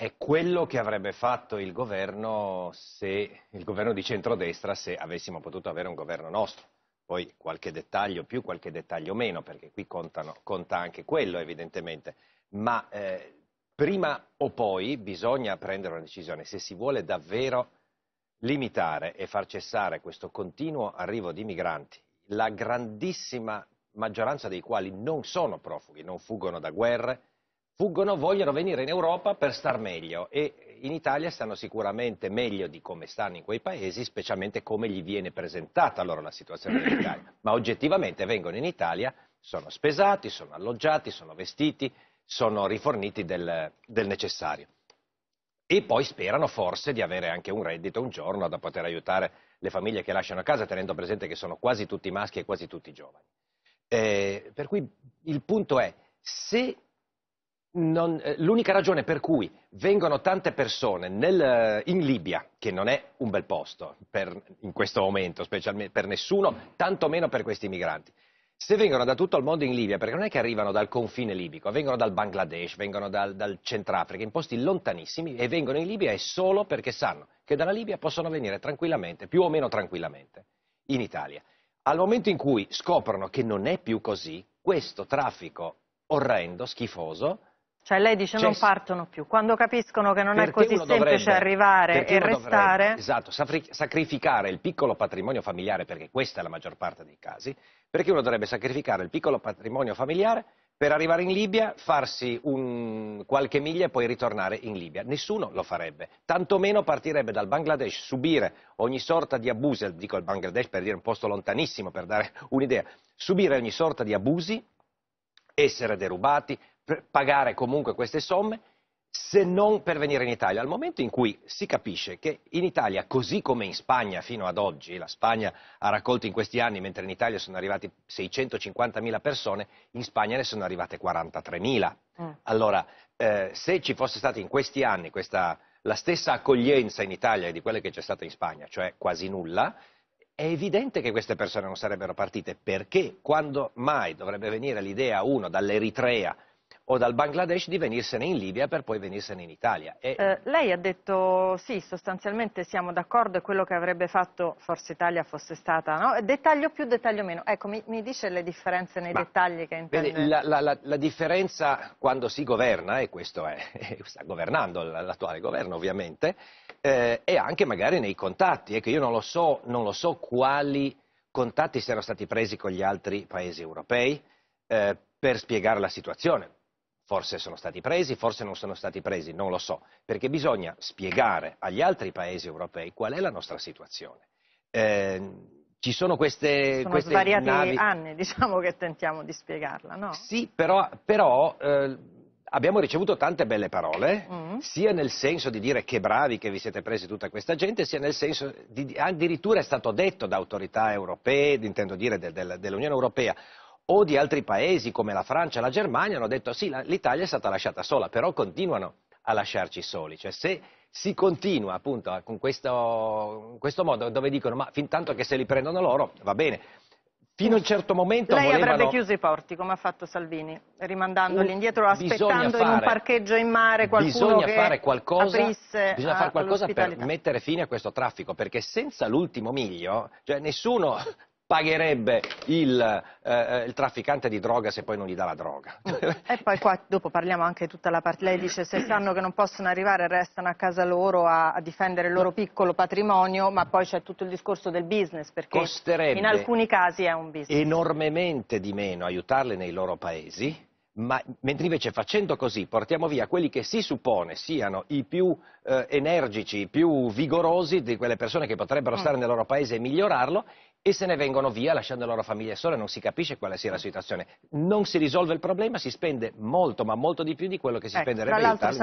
È quello che avrebbe fatto il governo, se, il governo di centrodestra se avessimo potuto avere un governo nostro. Poi qualche dettaglio più, qualche dettaglio meno, perché qui contano, conta anche quello evidentemente. Ma eh, prima o poi bisogna prendere una decisione. Se si vuole davvero limitare e far cessare questo continuo arrivo di migranti, la grandissima maggioranza dei quali non sono profughi, non fuggono da guerre, fuggono, vogliono venire in Europa per star meglio e in Italia stanno sicuramente meglio di come stanno in quei paesi, specialmente come gli viene presentata loro la situazione in Italia. Ma oggettivamente vengono in Italia, sono spesati, sono alloggiati, sono vestiti, sono riforniti del, del necessario. E poi sperano forse di avere anche un reddito un giorno da poter aiutare le famiglie che lasciano a casa, tenendo presente che sono quasi tutti maschi e quasi tutti giovani. Eh, per cui il punto è, se eh, l'unica ragione per cui vengono tante persone nel, eh, in Libia, che non è un bel posto per, in questo momento, specialmente per nessuno, tantomeno per questi migranti, se vengono da tutto il mondo in Libia, perché non è che arrivano dal confine libico, vengono dal Bangladesh, vengono dal, dal Centrafrica, in posti lontanissimi, e vengono in Libia è solo perché sanno che dalla Libia possono venire tranquillamente, più o meno tranquillamente, in Italia. Al momento in cui scoprono che non è più così, questo traffico orrendo, schifoso, cioè lei dice non partono più, quando capiscono che non è così semplice dovrebbe, arrivare e restare... Dovrebbe, esatto, sacrificare il piccolo patrimonio familiare, perché questa è la maggior parte dei casi, perché uno dovrebbe sacrificare il piccolo patrimonio familiare per arrivare in Libia, farsi un, qualche miglia e poi ritornare in Libia. Nessuno lo farebbe, tantomeno partirebbe dal Bangladesh, subire ogni sorta di abusi, dico il Bangladesh per dire un posto lontanissimo, per dare un'idea, subire ogni sorta di abusi, essere derubati, pagare comunque queste somme se non per venire in Italia. Al momento in cui si capisce che in Italia, così come in Spagna fino ad oggi, la Spagna ha raccolto in questi anni, mentre in Italia sono arrivati 650.000 persone, in Spagna ne sono arrivate 43.000. Mm. Allora, eh, se ci fosse stata in questi anni questa, la stessa accoglienza in Italia di quella che c'è stata in Spagna, cioè quasi nulla, è evidente che queste persone non sarebbero partite, perché quando mai dovrebbe venire l'idea uno dall'Eritrea o dal Bangladesh di venirsene in Libia per poi venirsene in Italia. E... Eh, lei ha detto sì, sostanzialmente siamo d'accordo, è quello che avrebbe fatto Forza Italia fosse stata, no? Dettaglio più, dettaglio meno. Ecco, mi, mi dice le differenze nei Ma, dettagli che intende? Vede, la, la, la, la, differenza quando si governa, e questo è, sta governando l'attuale governo ovviamente, eh, è anche magari nei contatti. Ecco, io non lo so, non lo so quali contatti siano stati presi con gli altri paesi europei eh, per spiegare la situazione Forse sono stati presi, forse non sono stati presi, non lo so, perché bisogna spiegare agli altri paesi europei qual è la nostra situazione. Eh, ci sono queste, sono queste svariati navi... anni diciamo, che tentiamo di spiegarla, no? Sì, però, però eh, abbiamo ricevuto tante belle parole, mm. sia nel senso di dire che bravi che vi siete presi tutta questa gente, sia nel senso di addirittura è stato detto da autorità europee, intendo dire de, de, dell'Unione Europea, o di altri paesi come la Francia e la Germania hanno detto sì, l'Italia è stata lasciata sola, però continuano a lasciarci soli. Cioè, se si continua appunto con questo, questo modo dove dicono ma fin tanto che se li prendono loro va bene. Fino a un certo momento Lei volevano... avrebbe chiuso i porti come ha fatto Salvini, rimandandoli indietro, aspettando fare, in un parcheggio in mare qualcuno bisogna che fare qualcosa, aprisse Bisogna fare qualcosa per mettere fine a questo traffico, perché senza l'ultimo miglio, cioè nessuno pagherebbe il, eh, eh, il, trafficante di droga se poi non gli dà la droga. E poi qua dopo parliamo anche di tutta la parte, lei dice se sanno che non possono arrivare restano a casa loro a, a difendere il loro piccolo patrimonio, ma poi c'è tutto il discorso del business, perché in alcuni casi è un business. enormemente di meno aiutarle nei loro paesi, ma, mentre invece facendo così portiamo via quelli che si suppone siano i più eh, energici, i più vigorosi di quelle persone che potrebbero mm. stare nel loro paese e migliorarlo e se ne vengono via lasciando le loro famiglie sole, non si capisce quale sia la situazione. Non si risolve il problema, si spende molto ma molto di più di quello che si ecco, spenderebbe in Italia.